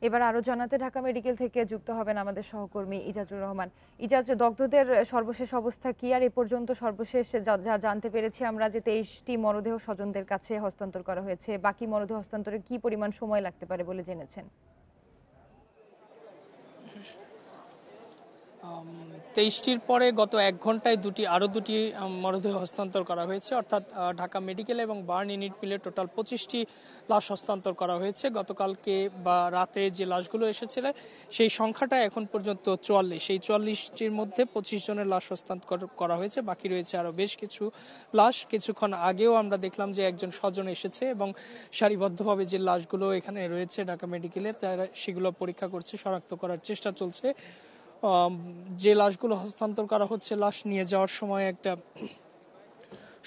এবার আরও জানাতে ঢাকা মেডিকেল থেকে যুক্ত হবেন আমাদের সহকর্মী ইজাজুর রহমান। ইজাজ, দগ্ধদের সর্বশেষ অবস্থা কি? আর এ পর্যন্ত সর্বশেষ যা- জানতে পেরেছি আমরা যে তেইশটি মরদেহ স্বজনদের কাছে হস্তান্তর করা হয়েছে। বাকি মরদেহ হস্তান্তরে কি পরিমাণ সময় লাগতে পারে বলে জেনেছেন? তেইশটির পরে গত এক ঘন্টায় দুটি, আরও দুটি মরদেহ হস্তান্তর করা হয়েছে। অর্থাৎ ঢাকা মেডিকেল এবং বার্ন ইউনিট মিলে টোটাল পঁচিশটি লাশ হস্তান্তর করা হয়েছে। গতকালকে বা রাতে যে লাশগুলো এসেছিল, সেই সংখ্যাটা এখন পর্যন্ত চুয়াল্লিশ। সেই চুয়াল্লিশটির মধ্যে পঁচিশ জনের লাশ হস্তান্তর করা হয়েছে। বাকি রয়েছে আরও বেশ কিছু লাশ। কিছুক্ষণ আগেও আমরা দেখলাম যে একজন স্বজন এসেছে এবং সারিবদ্ধভাবে যে লাশগুলো এখানে রয়েছে ঢাকা মেডিকেলে, তারা সেগুলো পরীক্ষা করছে, শনাক্ত করার চেষ্টা চলছে। যে লাশগুলো হস্তান্তর করা হচ্ছে, লাশ নিয়ে যাওয়ার সময় একটা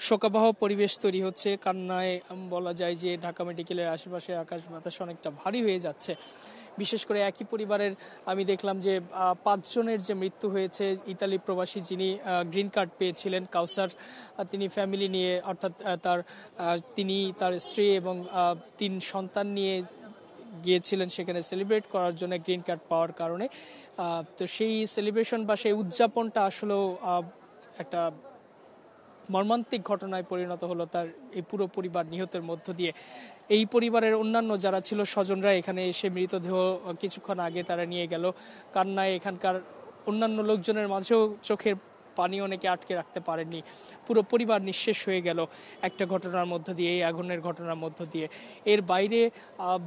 শোকাবহ পরিবেশ তৈরি হচ্ছে। কান্নায় বলা যায় যে ঢাকা মেডিকেলের আশেপাশে আকাশ বাতাস অনেকটা ভারী হয়ে যাচ্ছে। বিশেষ করে একই পরিবারের আমি দেখলাম যে পাঁচজনের যে মৃত্যু হয়েছে, ইতালি প্রবাসী যিনি গ্রিন কার্ড পেয়েছিলেন, কাউসার তিনি ফ্যামিলি নিয়ে, অর্থাৎ তার তিনি তার স্ত্রী এবং তিন সন্তান নিয়ে গিয়েছিলেন সেখানে সেলিব্রেট করার জন্য গ্রিন কার্ড পাওয়ার কারণে। তো সেই সেলিব্রেশন বা সেই উদযাপনটা আসলেও একটা মর্মান্তিক ঘটনায় পরিণত হলো তার এই পুরো পরিবার নিহতের মধ্য দিয়ে। এই পরিবারের অন্যান্য যারা ছিল স্বজনরা এখানে এসে মৃতদেহ কিছুক্ষণ আগে তারা নিয়ে গেল। কান্নায় এখানকার অন্যান্য লোকজনের মাঝেও চোখের পানি অনেকে আটকে রাখতে পারেননি। পুরো পরিবার নিঃশেষ হয়ে গেল একটা ঘটনার মধ্য দিয়ে, এই আগুনের ঘটনার মধ্য দিয়ে। এর বাইরে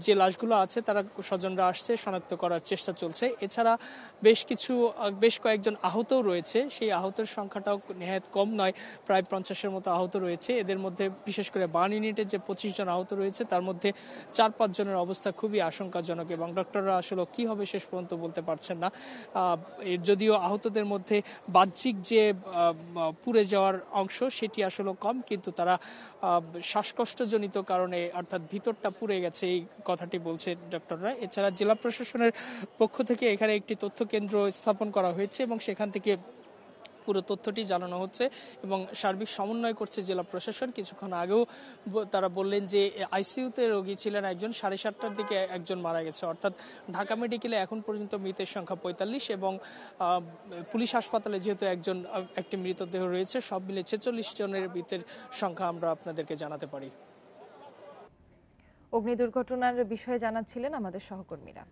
যে লাশগুলো আছে, তারা স্বজনরা আসছে, শনাক্ত করার চেষ্টা চলছে। এছাড়া বেশ কিছু বেশ কয়েকজন আহতও রয়েছে। সেই আহতের সংখ্যাটাও নেহাত কম নয়, প্রায় পঞ্চাশের মতো আহত রয়েছে। এদের মধ্যে, বিশেষ করে বার্ন ইউনিটের যে পঁচিশ জন আহত রয়েছে, তার মধ্যে চার পাঁচ জনের অবস্থা খুবই আশঙ্কাজনক এবং ডক্টররা আসলে কি হবে শেষ পর্যন্ত বলতে পারছেন না। যদিও আহতদের মধ্যে বাহ্যিক যে আহ, পুড়ে যাওয়ার অংশ সেটি আসলে কম কিন্তু তারা শ্বাসকষ্টজনিত কারণে অর্থাৎ ভিতরটা পুড়ে গেছে এই কথাটি বলছে ডক্টররা। এছাড়া জেলা প্রশাসনের পক্ষ থেকে এখানে একটি তথ্য কেন্দ্র স্থাপন করা হয়েছে এবং সেখান থেকে পুরো তথ্যটি জানানো হচ্ছে এবং সার্বিক সমন্বয় করছে জেলা প্রশাসন। কিছুক্ষণ আগেও তারা বললেন যে, আইসিইউতে রোগী ছিলেন একজন, সাড়ে সাতটার দিকে একজন মারা গেছে। অর্থাৎ ঢাকা মেডিকেলে এখন পর্যন্ত মৃতের সংখ্যা পঁয়তাল্লিশ এবং পুলিশ হাসপাতালে যেহেতু একজন একটি মৃতদেহ রয়েছে, সব মিলে ছেচল্লিশ জনের মৃতের সংখ্যা আমরা আপনাদেরকে জানাতে পারি। অগ্নি দুর্ঘটনার বিষয়ে জানাচ্ছিলেন আমাদের সহকর্মীরা।